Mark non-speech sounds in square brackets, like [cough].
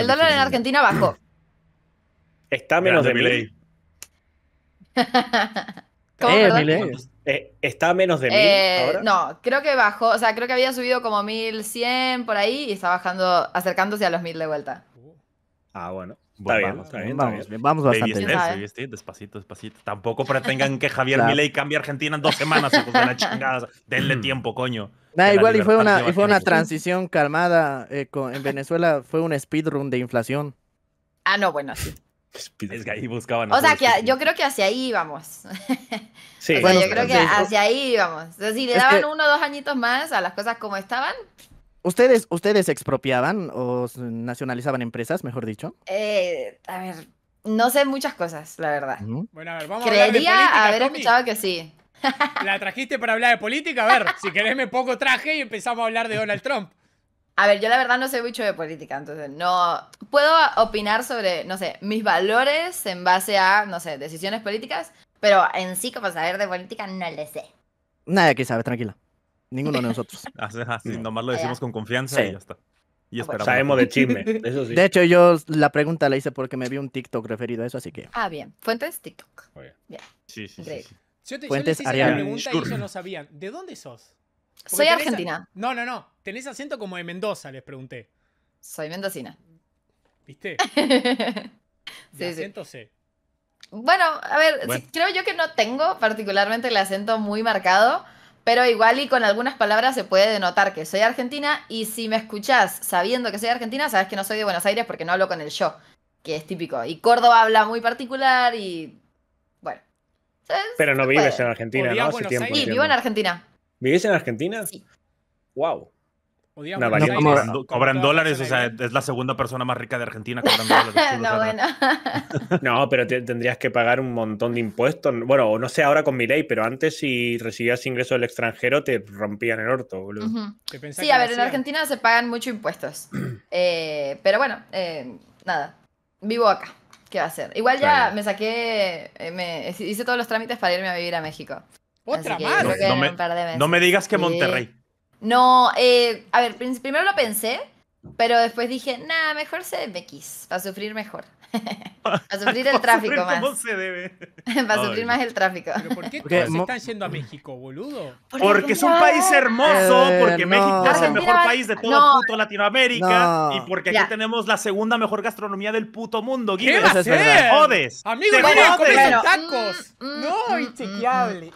El dólar en Argentina bajó. [clears throat] Está a menos de mil. [laughs] ¿Cómo, Eh. Eh, ¿Está a menos de mil Eh, ahora? no, creo que bajó, o sea, creo que había subido como 1100 por ahí y está bajando, acercándose a los 1000 de vuelta. Ah, bueno. Está Bueno, bien, vamos, está bien, Vamos, bien, bastante despacito, despacito. Tampoco pretengan que Javier Claro. Milei cambie Argentina en dos semanas, hijos de la chingada. Denle tiempo, coño. Nah, igual y fue una, y fue una transición calmada. eh, con- en Venezuela fue un speedrun de inflación. Ah, no, bueno, sí. Es que ahí buscaban. O sea, que yo creo que hacia ahí íbamos. [laughs] Sí, o sea, Bueno, yo creo que hacia ahí íbamos. O sea, si le Es daban que- uno o dos añitos más a las cosas como estaban, ¿Ustedes, ¿Ustedes expropiaban o nacionalizaban empresas, mejor dicho? eh, a ver, no sé muchas cosas, la verdad. Bueno, a ver, vamos a hablar de Creería política, haber Tommy. escuchado que sí. [laughs] ¿La trajiste para hablar de política? A ver, si querés me pongo traje y empezamos a hablar de Donald Trump. A ver, yo la verdad no sé mucho de política, entonces no puedo opinar sobre, no sé, mis valores en base a, no sé, decisiones políticas, pero en sí como saber de política no le sé. Nadie aquí sabe, tranquila. Ninguno de nosotros. [laughs] Así, así, No. nomás lo decimos Ya. con confianza Sí. y ya está. Y Ah, bueno. esperamos. Sabemos de chisme, [laughs] eso sí. De hecho, yo la pregunta la hice porque me vi un TikTok referido a eso, así que. Ah, bien. Fuentes TikTok. Sí, sí, sí, Increíble. sí. Yo, te, yo Fuentes les hice la Ariana. pregunta y Sure. ellos no sabían. ¿De dónde sos? Porque Soy a- argentina. No, no, no. Tenés acento como de Mendoza, les pregunté. Soy mendocina. ¿Viste? [laughs] sí, sí. acento sé. Bueno, a ver, sí, Bueno. creo yo que no tengo particularmente el acento muy marcado, pero igual y con algunas palabras se puede denotar que soy argentina y si me escuchás sabiendo que soy argentina, sabes que no soy de Buenos Aires porque no hablo con el yo, que es típico. Y Córdoba habla muy particular y bueno. ¿sabes? Pero no vives puede. en Argentina, ¿no? Hace tiempo. Sí, vivo en Argentina. ¿Vives en Argentina? Sí. Wow. Aires, Cobran, como cobran toda dólares, o sea, es la segunda persona más rica de Argentina [laughs] cobrando dólares. no, bueno. [laughs] No, pero te- tendrías que pagar un montón de impuestos. Bueno, no sé ahora con mi ley, pero antes si recibías ingresos del extranjero te rompían el orto, boludo. Ujú. ¿Te pensás Sí, a ver, en? Argentina se pagan mucho impuestos. [clears throat] Eh, pero bueno, eh, nada. Vivo acá. ¿Qué va a hacer? Igual ya me saqué, eh, me, hice todos los trámites para irme a vivir a México. Otra más. No me-. No digas que Sí. No, eh, a ver, primero lo pensé, pero después dije, nah, mejor CDMX, para sufrir mejor. [laughs] para sufrir el [laughs] tráfico más. ¿Cómo se debe? [laughs] para sufrir más el tráfico. ¿Pero por qué todos mo- están yendo a México, boludo? Porque es un país hermoso, Eh, porque no. México es el mejor país de toda no. puto Latinoamérica No. y porque aquí Ya. tenemos la segunda mejor gastronomía del puto mundo. ¿Qué va a ser? jodes. Amigo, Te no comer jodes. tacos. mm, No, mm, mm, inchequeable.